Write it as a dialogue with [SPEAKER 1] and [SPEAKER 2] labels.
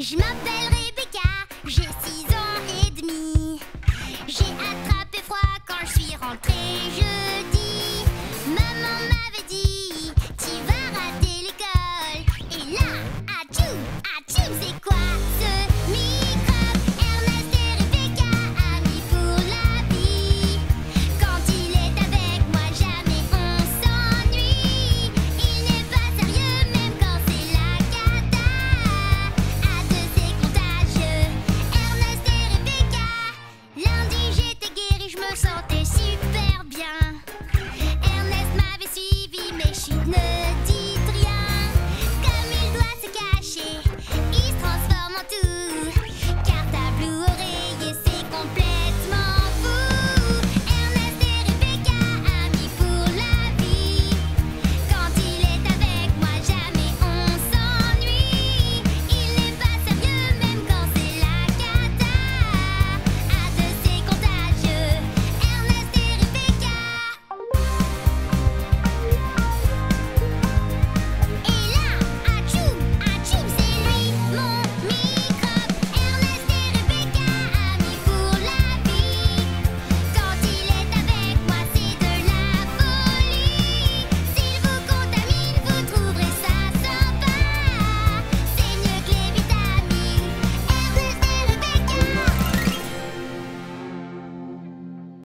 [SPEAKER 1] Je m'appelle Rebecca, j'ai 6 ans et demi. J'ai attrapé froid quand je suis rentrée jeudi. Maman m'avait dit, tu vas rater l'école. Et là, adieu